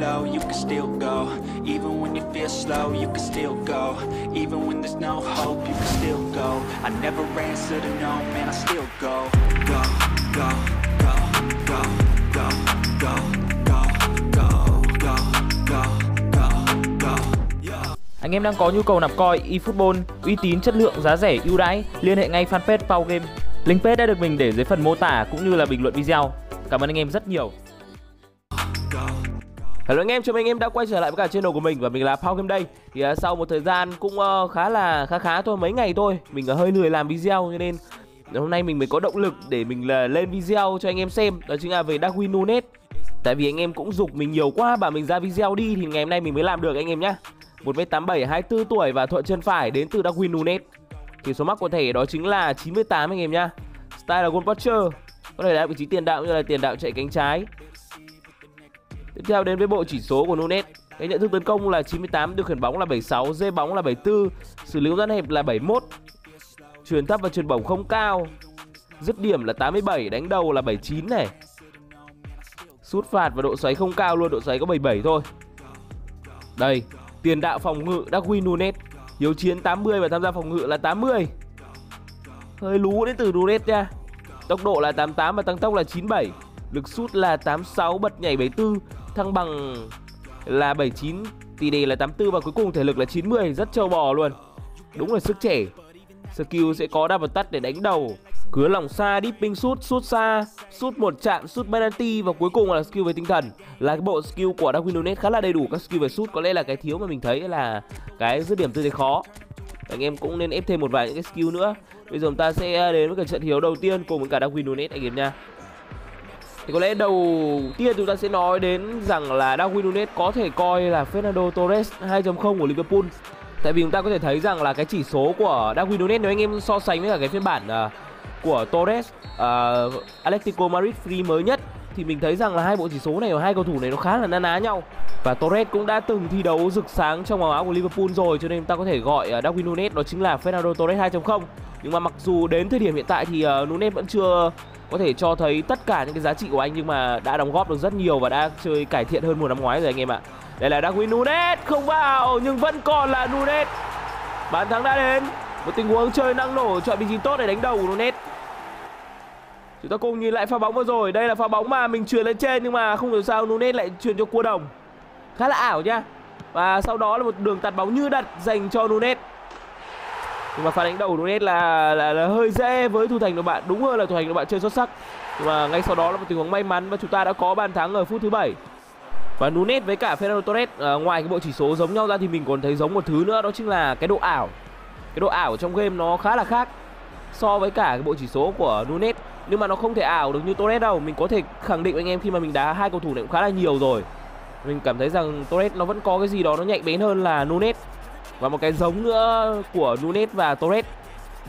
low, you can still go Even when you feel slow, you can still go Even when there's no hope, you can still go I never answer to no, man, I still go Go, go, go, go, go, go, go, go, go, go, go, go yeah. Anh em đang có nhu cầu nạp coi eFootball uy tín, chất lượng, giá rẻ, ưu đãi, liên hệ ngay fanpage Pau Game. Link page đã được mình để dưới phần mô tả cũng như là bình luận video. Cảm ơn anh em rất nhiều. Hello anh em, chào mừng anh em đã quay trở lại với cả channel của mình và mình là Pau Game đây. Thì uh, sau một thời gian cũng uh, khá là khá khá thôi, mấy ngày thôi, mình uh, hơi lười làm video cho nên hôm nay mình mới có động lực để mình là lên video cho anh em xem, đó chính là về Darwin Nunes. Tại vì anh em cũng dục mình nhiều quá bảo mình ra video đi thì ngày hôm nay mình mới làm được anh em nhá. 1m87, 24 tuổi và thuận chân phải đến từ Darwin Nunes. Thì số mắc của thẻ đó chính là 98 anh em nhá. Style là goal có thể là vị trí tiền đạo như là tiền đạo chạy cánh trái. Tiếp theo đến với bộ chỉ số của Nunes. Cái nhận thức tấn công là 98, điều khiển bóng là 76, dê bóng là 74, xử lý gian hẹp là 71. Truyền thấp và truyền bổng không cao. Dứt điểm là 87, đánh đầu là 79 này. Sút phạt và độ xoáy không cao luôn, độ xoáy có 77 thôi. Đây, tiền đạo phòng ngự Darwin Nunes, hiếu chiến 80 và tham gia phòng ngự là 80. Hơi lú đến từ Nunes nha. Tốc độ là 88 và tăng tốc là 97. Lực sút là 86, bật nhảy 74, thăng bằng là 79, tỷ đề là 84 và cuối cùng thể lực là 90, rất trâu bò luôn. Đúng là sức trẻ. Skill sẽ có double tắt để đánh đầu, cứa lòng xa, dipping sút, sút xa, sút một chạm, sút penalty và cuối cùng là skill về tinh thần. Là cái bộ skill của Darwin Nunes khá là đầy đủ các skill về sút, có lẽ là cái thiếu mà mình thấy là cái dứt điểm tư thế khó. Anh em cũng nên ép thêm một vài những cái skill nữa. Bây giờ chúng ta sẽ đến với cái trận hiếu đầu tiên cùng với cả Darwin Nunes anh em nha. Thì có lẽ đầu tiên chúng ta sẽ nói đến rằng là Darwin Nunes có thể coi là Fernando Torres 2.0 của Liverpool. Tại vì chúng ta có thể thấy rằng là cái chỉ số của Darwin Nunes nếu anh em so sánh với cả cái phiên bản uh, của Torres à, uh, Atletico Madrid free mới nhất thì mình thấy rằng là hai bộ chỉ số này và hai cầu thủ này nó khá là na ná nhau. Và Torres cũng đã từng thi đấu rực sáng trong màu áo của Liverpool rồi cho nên ta có thể gọi uh, Darwin Nunes đó chính là Fernando Torres 2.0. Nhưng mà mặc dù đến thời điểm hiện tại thì uh, Nunes vẫn chưa có thể cho thấy tất cả những cái giá trị của anh nhưng mà đã đóng góp được rất nhiều và đã chơi cải thiện hơn mùa năm ngoái rồi anh em ạ. Đây là Darwin Nunes, không vào nhưng vẫn còn là Nunes. Bàn thắng đã đến. Một tình huống chơi năng nổ, chọn vị trí tốt để đánh đầu của Nunes. Chúng ta cùng nhìn lại pha bóng vừa rồi. Đây là pha bóng mà mình truyền lên trên nhưng mà không hiểu sao Nunes lại truyền cho cua đồng. Khá là ảo nha. Và sau đó là một đường tạt bóng như đặt dành cho Nunes. Nhưng mà pha đánh đầu của Nunes là, là là hơi dễ với thủ thành đội bạn, đúng hơn là thủ thành đội bạn chơi xuất sắc. Nhưng mà ngay sau đó là một tình huống may mắn và chúng ta đã có bàn thắng ở phút thứ bảy. Và Nunes với cả Fernando Torres à, ngoài cái bộ chỉ số giống nhau ra thì mình còn thấy giống một thứ nữa đó chính là cái độ ảo. Cái độ ảo trong game nó khá là khác so với cả cái bộ chỉ số của Nunes nhưng mà nó không thể ảo được như Torres đâu. Mình có thể khẳng định với anh em khi mà mình đá hai cầu thủ này cũng khá là nhiều rồi. Mình cảm thấy rằng Torres nó vẫn có cái gì đó nó nhạy bén hơn là Nunes. Và một cái giống nữa của Nunes và Torres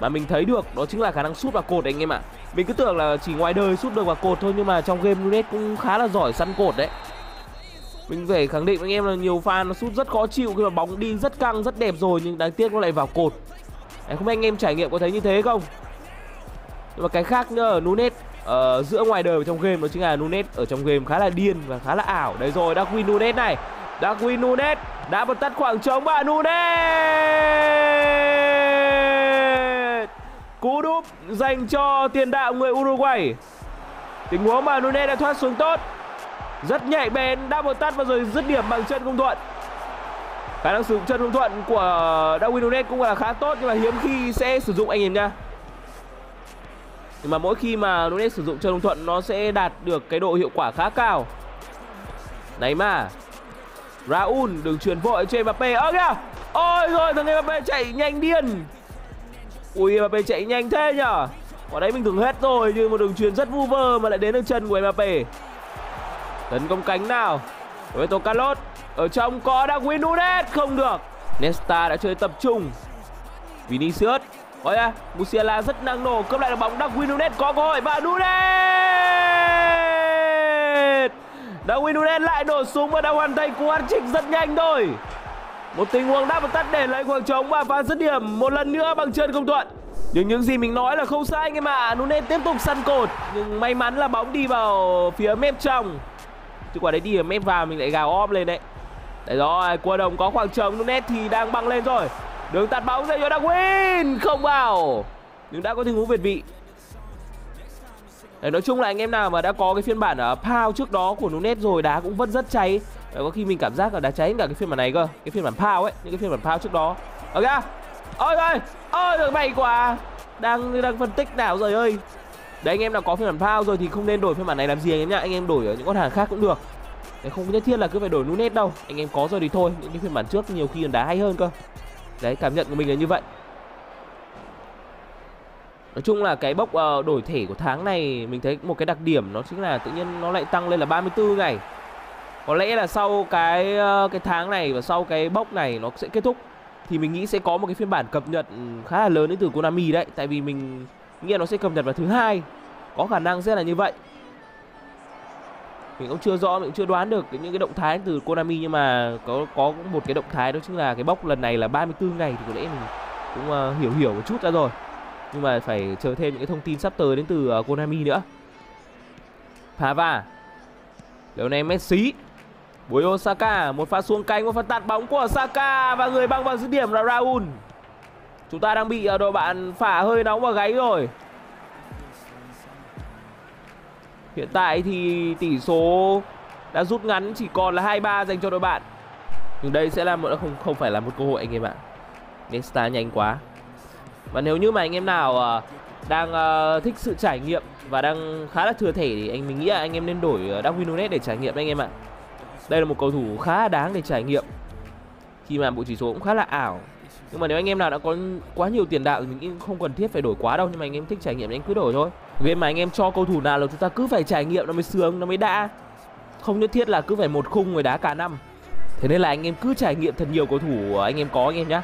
mà mình thấy được đó chính là khả năng sút vào cột anh em ạ. Mình cứ tưởng là chỉ ngoài đời sút được vào cột thôi nhưng mà trong game Nunes cũng khá là giỏi săn cột đấy. Mình phải khẳng định với anh em là nhiều fan nó sút rất khó chịu khi mà bóng đi rất căng, rất đẹp rồi nhưng đáng tiếc nó lại vào cột. Đấy, không biết anh em trải nghiệm có thấy như thế không? Nhưng mà cái khác nữa ở Nunes uh, giữa ngoài đời và trong game đó chính là Nunes ở trong game khá là điên và khá là ảo. Đấy rồi, đã Darwin Nunes này. Darwin Nunes đã bật tắt khoảng trống và Nunes cú đúp dành cho tiền đạo người Uruguay. Tình huống mà Nunes đã thoát xuống tốt. Rất nhạy bén, đã bật tắt và rồi dứt điểm bằng chân không thuận. Khả năng sử dụng chân không thuận của Darwin Nunes cũng là khá tốt nhưng mà hiếm khi sẽ sử dụng anh em nha. Nhưng mà mỗi khi mà Nunes sử dụng chân không thuận nó sẽ đạt được cái độ hiệu quả khá cao. Này mà. Raul đường truyền vội cho Mbappe. Ơ kìa. Ôi rồi thằng Mbappe chạy nhanh điên. Ui Mbappe chạy nhanh thế nhở. Quả đấy mình thường hết rồi nhưng một đường truyền rất vu vơ mà lại đến được chân của Mbappe. Tấn công cánh nào. Roberto Carlos ở trong có Darwin Nunes không được. Nesta đã chơi tập trung. Vinicius Ôi à, Musiala rất năng nổ cướp lại được bóng Darwin Nunes có cơ hội và Nunes Darwin Nunes lại đổ súng và đã hoàn thành cú hat trích rất nhanh thôi. Một tình huống đáp một tắt để lấy khoảng trống và phá dứt điểm một lần nữa bằng chân không thuận. Nhưng những gì mình nói là không sai anh em ạ. Nunes tiếp tục săn cột, nhưng may mắn là bóng đi vào phía mép trong. Chứ quả đấy đi ở mép vào mình lại gào om lên đấy. Đấy rồi, cua đồng có khoảng trống Nunes thì đang băng lên rồi. Đường tạt bóng dành cho Darwin không vào. Nhưng đã có tình huống việt vị. Đấy, nói chung là anh em nào mà đã có cái phiên bản ờ, ở Pau trước đó của Nunes rồi đá cũng vẫn rất cháy. Đấy, có khi mình cảm giác là đá cháy cả cái phiên bản này cơ cái phiên bản Pau ấy những cái phiên bản Pau trước đó. Ok ôi ơi ôi được may quá. Đang đang phân tích nào rồi ơi. Đấy anh em nào có phiên bản Pau rồi thì không nên đổi phiên bản này làm gì anh em nhá. Anh em đổi ở những con hàng khác cũng được. Đấy không nhất thiết là cứ phải đổi Nunes đâu. Anh em có rồi thì thôi những cái phiên bản trước nhiều khi còn đá hay hơn cơ. Đấy cảm nhận của mình là như vậy. Nói chung là cái bốc uh, đổi thể của tháng này mình thấy một cái đặc điểm nó chính là tự nhiên nó lại tăng lên là 34 ngày. Có lẽ là sau cái uh, cái tháng này và sau cái bốc này nó sẽ kết thúc thì mình nghĩ sẽ có một cái phiên bản cập nhật ừ, khá là lớn đến từ Konami đấy, tại vì mình nghĩ là nó sẽ cập nhật vào thứ hai. Có khả năng sẽ là như vậy. Mình cũng chưa rõ, mình cũng chưa đoán được những cái động thái từ Konami nhưng mà có có một cái động thái đó chính là cái bốc lần này là 34 ngày thì có lẽ mình cũng uh, hiểu hiểu một chút ra rồi nhưng mà phải chờ thêm những cái thông tin sắp tới đến từ uh, Konami nữa. Phá va. Lần này Messi. Buổi Osaka một pha xuống cánh một pha tạt bóng của Saka và người băng vào dứt điểm là Raul chúng ta đang bị uh, đội bạn phả hơi nóng vào gáy rồi. Hiện tại thì tỷ số đã rút ngắn chỉ còn là 2-3 dành cho đội bạn. Nhưng đây sẽ là một không không phải là một cơ hội anh em ạ. Nesta nhanh quá và nếu như mà anh em nào uh, đang uh, thích sự trải nghiệm và đang khá là thừa thể thì anh mình nghĩ là anh em nên đổi uh, Darwin để trải nghiệm anh em ạ. Đây là một cầu thủ khá đáng để trải nghiệm. Khi mà bộ chỉ số cũng khá là ảo. Nhưng mà nếu anh em nào đã có quá nhiều tiền đạo thì mình cũng không cần thiết phải đổi quá đâu nhưng mà anh em thích trải nghiệm thì anh cứ đổi thôi. Game mà anh em cho cầu thủ nào là chúng ta cứ phải trải nghiệm nó mới sướng, nó mới đã. Không nhất thiết là cứ phải một khung người đá cả năm. Thế nên là anh em cứ trải nghiệm thật nhiều cầu thủ anh em có anh em nhá.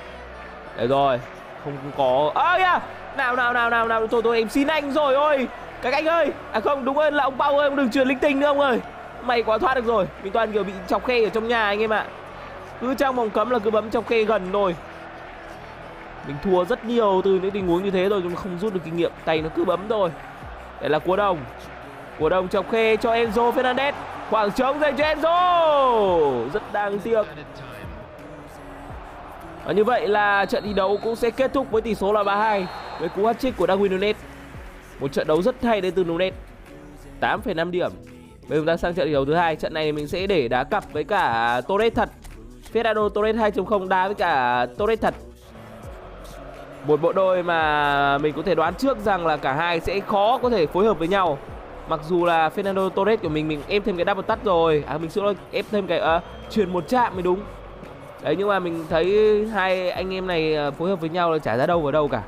Đấy rồi, không có ơ à, kìa! Nào nào nào nào nào thôi thôi em xin anh rồi ôi! Các anh ơi! À không đúng ơi là ông bao ơi ông đừng truyền linh tinh nữa ông ơi! Mày quá thoát được rồi mình toàn kiểu bị chọc khe ở trong nhà anh em ạ. Cứ trong vòng cấm là cứ bấm chọc khe gần rồi mình thua rất nhiều từ những tình huống như thế rồi nhưng mà không rút được kinh nghiệm. Tay nó cứ bấm thôi. Đây là cua đồng. Cua đồng chọc khe cho Enzo Fernandez. Khoảng trống dành cho Enzo! Rất đáng tiếc và như vậy là trận thi đấu cũng sẽ kết thúc với tỷ số là 3-2 với cú hat-trick của Darwin Nunes. Một trận đấu rất hay đến từ Nunes. 8,5 điểm. Bây giờ chúng ta sang trận thi đấu thứ hai. Trận này mình sẽ để đá cặp với cả Torres thật. Fernando Torres 2.0 đá với cả Torres thật. Một bộ đôi mà mình có thể đoán trước rằng là cả hai sẽ khó có thể phối hợp với nhau. Mặc dù là Fernando Torres của mình mình ép thêm cái double touch rồi. À mình xin lỗi, ép thêm cái ờ, uh, truyền một chạm mới đúng đấy nhưng mà mình thấy hai anh em này à, phối hợp với nhau là chả ra đâu vào đâu cả.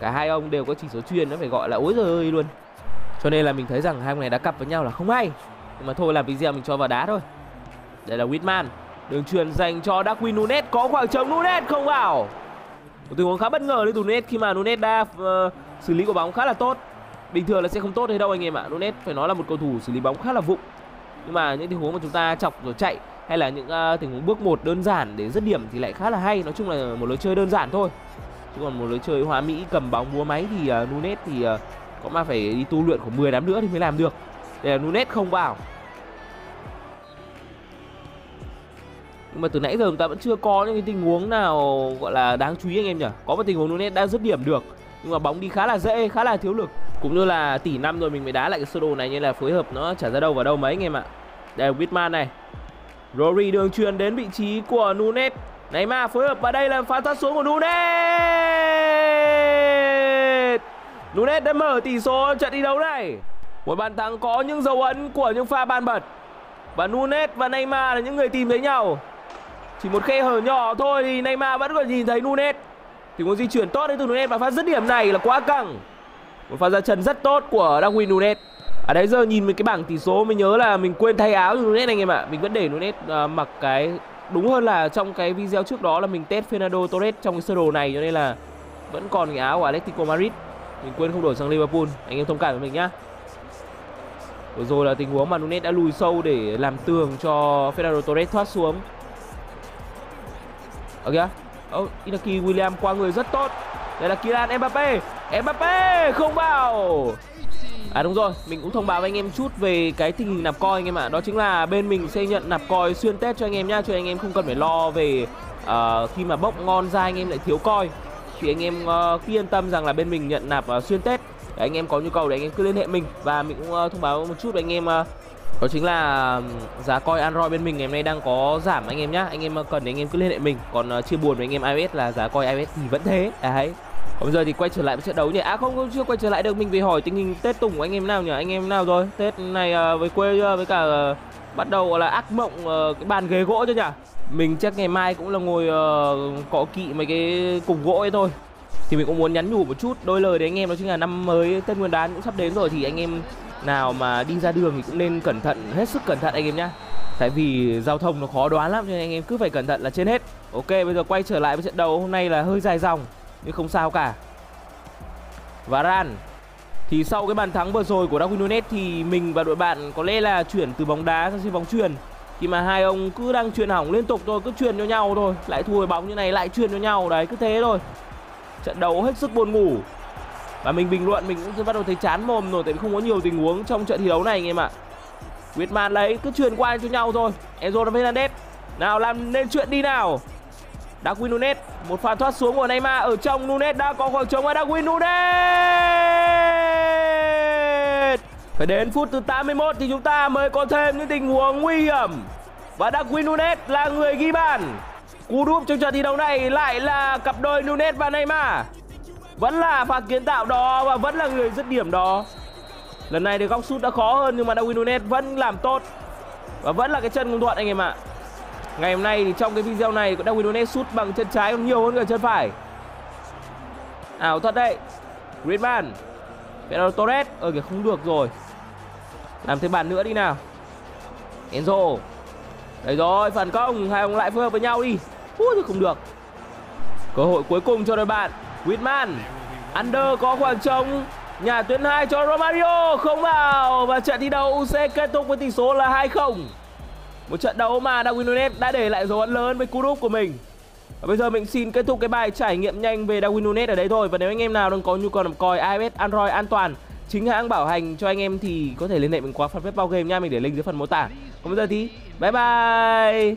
Cả hai ông đều có chỉ số truyền nó phải gọi là ối giời ơi luôn. Cho nên là mình thấy rằng hai ông này đã cặp với nhau là không hay. Nhưng mà thôi làm video mình cho vào đá thôi. Đây là Whitman. Đường truyền dành cho Darwin Nunes. Có khoảng trống Nunes không vào? Một tình huống khá bất ngờ đấy từ Nunes khi mà Nunes đã uh, xử lý của bóng khá là tốt. Bình thường là sẽ không tốt thế đâu anh em ạ. Nunes phải nói là một cầu thủ xử lý bóng khá là vụng. Nhưng mà những tình huống mà chúng ta chọc rồi chạy hay là những uh, tình huống bước một đơn giản để dứt điểm thì lại khá là hay. Nói chung là một lối chơi đơn giản thôi. Chứ còn một lối chơi hóa mỹ cầm bóng búa máy thì uh, Nunes thì uh, có mà phải đi tu luyện khoảng 10 năm nữa thì mới làm được. Đây là Nunes không vào. Nhưng mà từ nãy giờ chúng ta vẫn chưa có những cái tình huống nào gọi là đáng chú ý anh em nhỉ? Có một tình huống Nunes đã dứt điểm được nhưng mà bóng đi khá là dễ khá là thiếu lực. Cũng như là tỷ năm rồi mình mới đá lại cái sơ đồ này như là phối hợp nó chả ra đâu vào đâu mấy anh em ạ. Đây là Whitman này. Rory đường truyền đến vị trí của Nunes. Neymar phối hợp và đây là pha thoát xuống của Nunes. Nunes đã mở tỷ số trận thi đấu này. Một bàn thắng có những dấu ấn của những pha ban bật. Và Nunes và Neymar là những người tìm thấy nhau. Chỉ một khe hở nhỏ thôi thì Neymar vẫn còn nhìn thấy Nunes. Thì muốn di chuyển tốt đến từ Nunes và pha dứt điểm này là quá căng. Một pha ra chân rất tốt của Darwin Nunes ở đấy giờ nhìn cái bảng tỷ số mình nhớ là mình quên thay áo cho Nunes anh em ạ. Mình vẫn để Nunes uh, à, mặc cái đúng hơn là trong cái video trước đó là mình test Fernando Torres trong cái sơ đồ này cho nên là vẫn còn cái áo của Atletico Madrid. Mình quên không đổi sang Liverpool. Anh em thông cảm với mình nhá. Vừa rồi là tình huống mà Nunes đã lùi sâu để làm tường cho Fernando Torres thoát xuống. Ở kìa oh, Inaki William qua người rất tốt. Đây là Kylian Mbappe Mbappe không vào. À đúng rồi, mình cũng thông báo với anh em chút về cái tình hình nạp coi anh em ạ. Đó chính là bên mình sẽ nhận nạp coi xuyên Tết cho anh em nhá, cho anh em không cần phải lo về uh, khi mà bốc ngon ra anh em lại thiếu coi. Thì anh em uh, cứ yên tâm rằng là bên mình nhận nạp uh, xuyên Tết. Để anh em có nhu cầu để anh em cứ liên hệ mình và mình cũng uh, thông báo một chút với anh em uh, đó chính là giá coi Android bên mình ngày hôm nay đang có giảm anh em nhá. Anh em cần thì anh em cứ liên hệ mình. Còn uh, chia buồn với anh em iOS là giá coi iOS thì vẫn thế. Đấy. Còn bây giờ thì quay trở lại với trận đấu nhỉ? À không, không chưa quay trở lại được. Mình về hỏi tình hình Tết Tùng của anh em nào nhỉ? Anh em nào rồi? Tết này uh, với quê chưa? với cả uh, Bắt đầu gọi là ác mộng uh, cái bàn ghế gỗ chưa nhỉ? Mình chắc ngày mai cũng là ngồi uh, cọ kỵ mấy cái cục gỗ ấy thôi. Thì mình cũng muốn nhắn nhủ một chút Đôi lời đến anh em đó chính là năm mới Tết Nguyên đán cũng sắp đến rồi Thì anh em nào mà đi ra đường thì cũng nên cẩn thận Hết sức cẩn thận anh em nhá. Tại vì giao thông nó khó đoán lắm Cho nên anh em cứ phải cẩn thận là trên hết. Ok bây giờ quay trở lại với trận đấu. Hôm nay là hơi dài dòng nhưng không sao cả. Varan thì sau cái bàn thắng vừa rồi của Darwin Nunes thì mình và đội bạn có lẽ là chuyển từ bóng đá sang bóng truyền khi mà hai ông cứ đang truyền hỏng liên tục thôi, cứ truyền cho nhau thôi. Lại thua bóng như này, lại truyền cho nhau. Đấy, cứ thế thôi. Trận đấu hết sức buồn ngủ. Và mình bình luận, mình cũng bắt đầu thấy chán mồm rồi, tại vì không có nhiều tình huống trong trận thi đấu này anh em ạ. Griezmann lấy, cứ truyền qua cho nhau thôi. Enzo Fernandez nào, làm nên chuyện đi nào. Darwin Nunes, Một pha thoát xuống của Neymar Ở trong Nunes đã có khoảng trống và Darwin Nunes. Phải đến phút thứ 81 thì chúng ta mới có thêm những tình huống nguy hiểm. Và Darwin Nunes là người ghi bàn. Cú đúp trong trận thi đấu này lại là cặp đôi Nunes và Neymar. Vẫn là pha kiến tạo đó và vẫn là người dứt điểm đó. Lần này thì góc sút đã khó hơn nhưng mà Darwin Nunes vẫn làm tốt. Và vẫn là cái chân công thuận anh em ạ. Ngày hôm nay thì trong cái video này có Darwin Nunes sút bằng chân trái còn nhiều hơn cả chân phải. Ảo thật đấy. Griezmann. Fernando Torres. ở kìa không được rồi. Làm thêm bàn nữa đi nào. Enzo. Đấy rồi, phản công, hai ông lại phối hợp với nhau đi. Úi thì không được. Cơ hội cuối cùng cho đội bạn. Griezmann. Under có khoảng trống. Nhà tuyến 2 cho Romario không vào và trận thi đấu sẽ kết thúc với tỷ số là 2-0. Một trận đấu mà Darwin Nunes đã để lại dấu ấn lớn với cú đúp của mình. Và bây giờ mình xin kết thúc cái bài trải nghiệm nhanh về Darwin Nunes ở đây thôi. Và nếu anh em nào đang có nhu cầu làm coi iOS, Android an toàn, Chính hãng bảo hành cho anh em thì có thể liên hệ mình qua fanpage bao game nha. Mình để link dưới phần mô tả. Còn bây giờ thì bye bye!